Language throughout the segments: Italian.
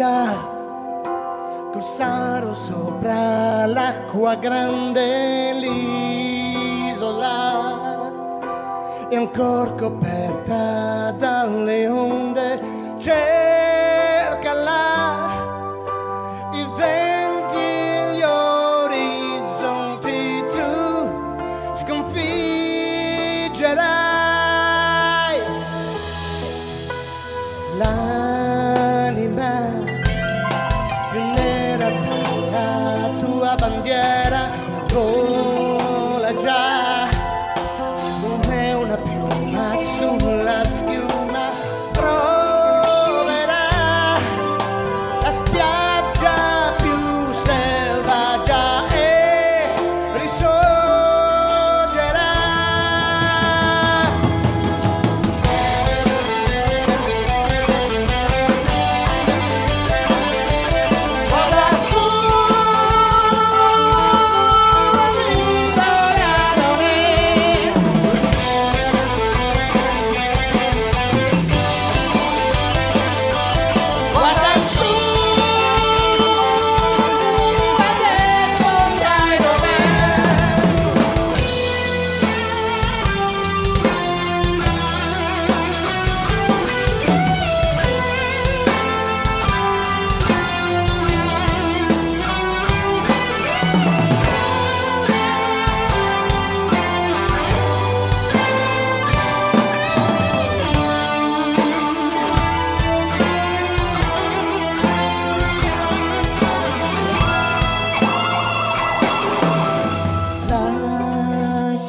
dimentica col saro sopra l'acqua grande l'isola è ancora coperta dalle onde. Cercala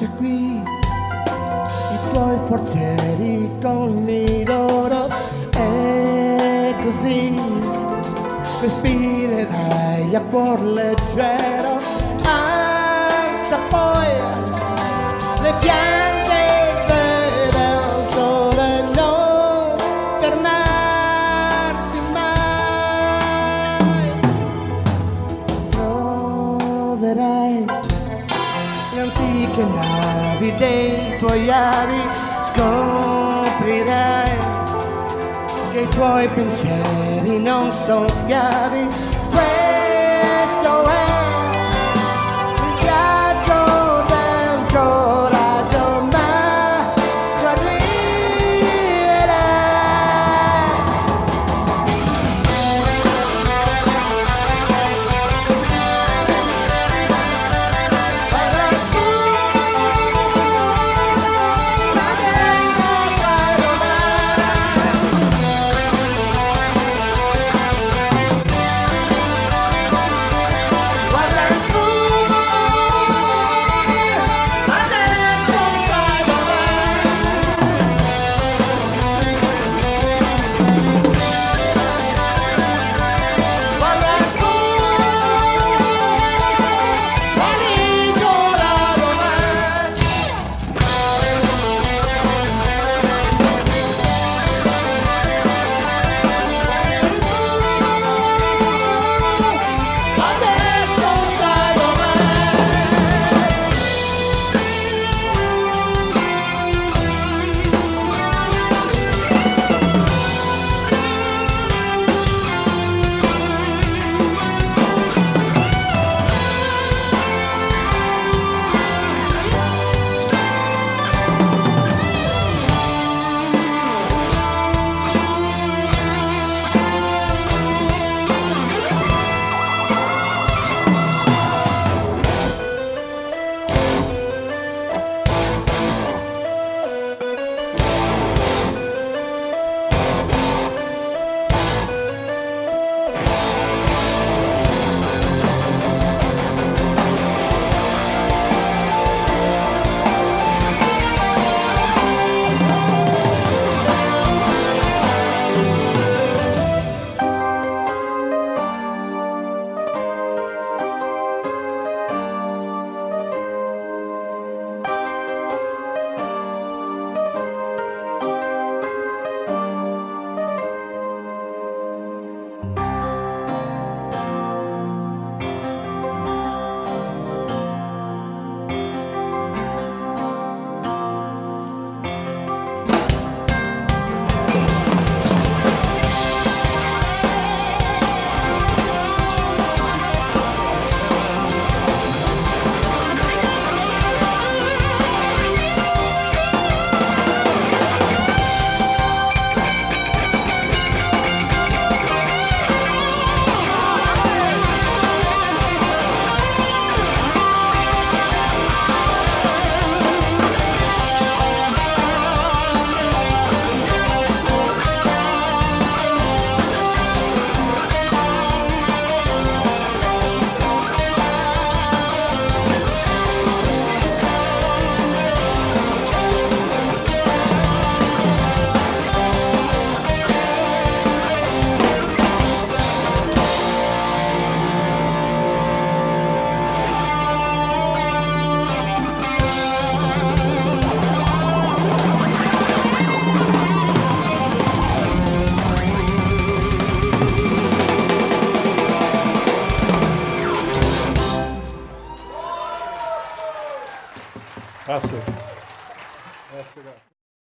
Lascia qui i tuoi portieri con i loro e così respirerai a cuor leggero alza poi le piante vede il sole non fermarti mai. Troverai antiche navi dei tuoi avi scoprirai che i tuoi pensieri non sono schiavi